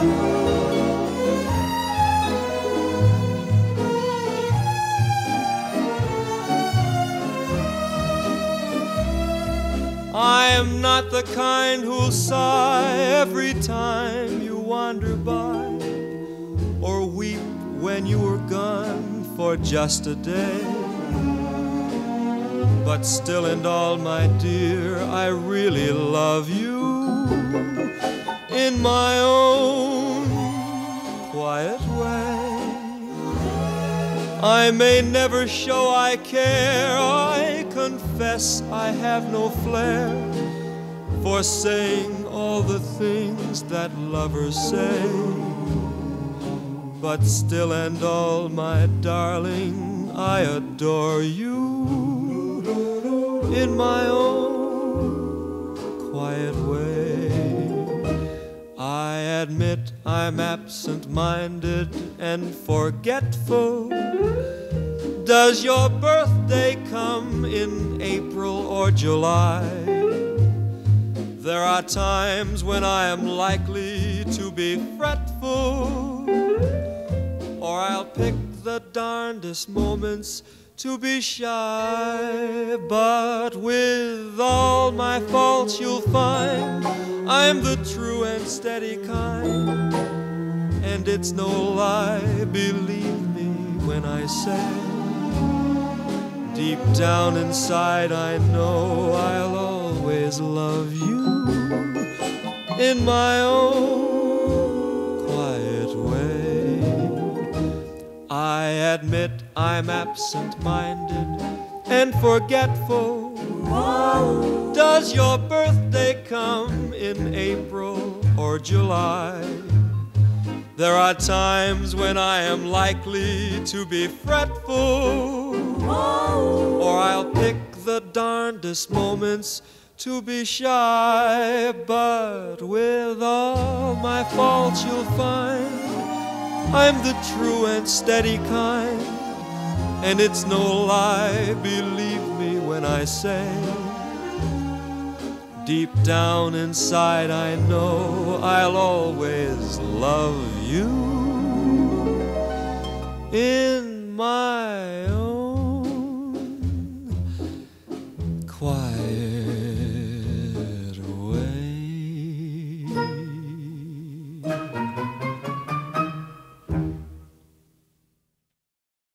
I am not the kind who'll sigh every time you wander by, or weep when you were gone for just a day. But still and all, my dear, I really love you in my own quiet way. I may never show I care, I confess I have no flair for saying all the things that lovers say. But still and all, my darling, I adore you in my own admit I'm absent minded and forgetful. Does your birthday come in April or July? There are times when I am likely to be fretful, or I'll pick the darndest moments to be shy. But with all my faults, you'll find I'm the true steady kind. And it's no lie, believe me when I say, deep down inside, I know I'll always love you in my own quiet way. I admit I'm absent minded and forgetful. Does your birthday come or July? There are times when I am likely to be fretful, or I'll pick the darndest moments to be shy. But with all my faults, you'll find I'm the true and steady kind. And it's no lie, believe me when I say, deep down inside, I know I'll always love you. In my